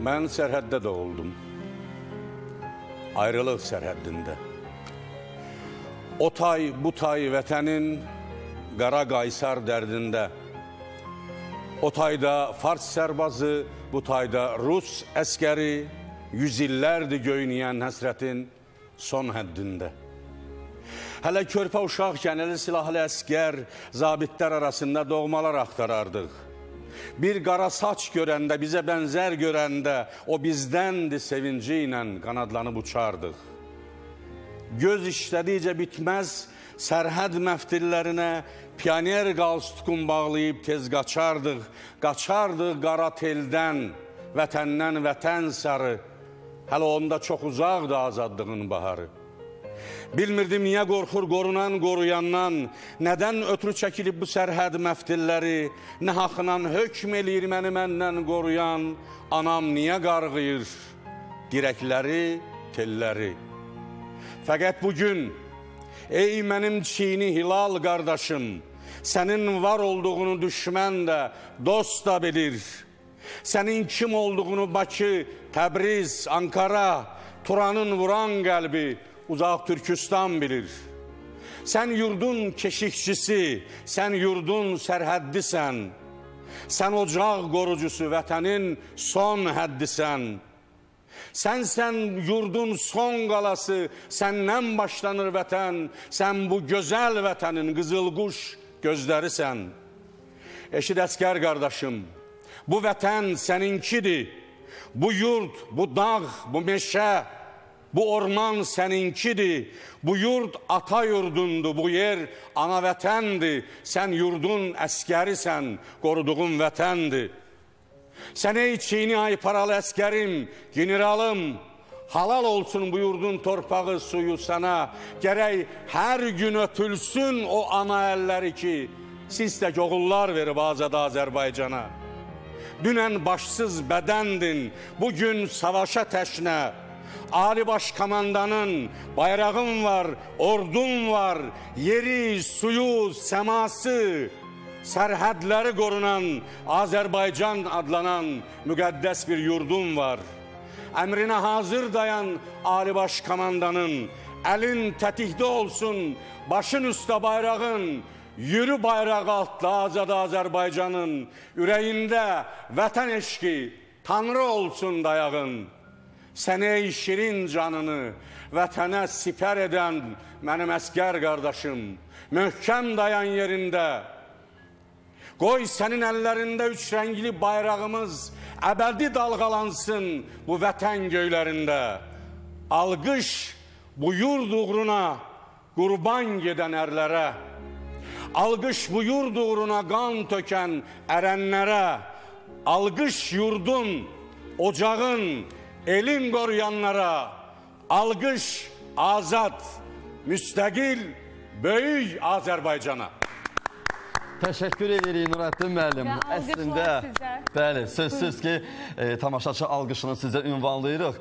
Mən sərhəddə doğuldum. Ayrılıq sərhəddində. O tay, bu tay vətənin qara qaysar dərdində. O tayda Fars sərbazı, bu tayda Rus əskəri, yüz illərdir göynəyən həsrətin son həddində. Hələ körpə uşaqkən əli silahlı əskər, zabitlər arasında doğmalar axtarardıq. Bir qara saç görəndə, bizə bənzər görəndə, o bizdəndir sevinci ilə qanadlanıb uçardıq. Göz işlədikcə bitməz sərhəd məftillərinə pioner qalstukun bağlayıb tez qaçardıq, qaçardıq qara teldən, vətəndən vətən sarı, hələ onda çox uzaqdır azadlığın baharı. Bilmirdim niyə qorxur qorunan qoruyandan, nədən ötürü çəkilib bu sərhəd məftilləri, nə haqnan hökm eləyir məni məndən qoruyan, anam niyə qarğıyır dirəkləri, telləri. Fəqət bugün, ey mənim çini hilal qardaşım, sənin var olduğunu düşmən də, dost da bilir. Sənin kim olduğunu Bakı, Təbriz, Ankara, Turanın vuran qəlbi, uzaq Türkistan bilir. Sən yurdun keşikçisi, sən yurdun sərhəddisən. Sən ocaq qorucusu, vətənin son həddisən. Sənsən yurdun son qalası, səndən başlanır vətən, sən bu gözəl vətənin qızıl quş gözlərisən. Eşid əskər qardaşım, bu vətən səninkidir. Bu yurt, bu dağ, bu meşə, Bu orman səninkidir, bu yurd ata yurdundur, bu yer ana vətəndir, sən yurdun əskərisən, qoruduğun vətəndir. Sən ey çini ay paralı əskərim, generalım, halal olsun bu yurdun torpağı, suyu sənə, gərək hər gün öpülsün o ana əlləri ki, siz tək oğullar verib azad Azərbaycana. Dünən başsız bədəndin, bugün savaşa təşnə, Ali Baş Komandanın bayrağın var, ordun var, yeri, suyu, səması, sərhədləri qorunan Azərbaycan adlanan müqəddəs bir yurdun var. Əmrinə hazır dayan Ali Baş Komandanın, əlin olsun, başın üstə bayrağın, yürü bayrağı altda azad Azərbaycanın, ürəyində vətən eşqi, Tanrı olsun dayağın. Sən ey şirin canını vətənə sipər edən mənim əskər qardaşım, möhkəm dayan yerində. Qoy sənin əllərində üç rəngli bayrağımız əbədi dalğalansın bu vətən göylərində. Alqış bu yurd uğruna qurban gedən ərlərə. Alqış bu yurd uğruna qan tökən ərənlərə. Alqış yurdun, ocağın, elin qoruyanlara alqış, azad, müstəqil, böyük Azərbaycana. Təşəkkür edirik Nurəddin müəllim. Əslində, sizə. bəli, sözsüz ki, e, tamaşaçı alqışını sizə ünvanlayırıq.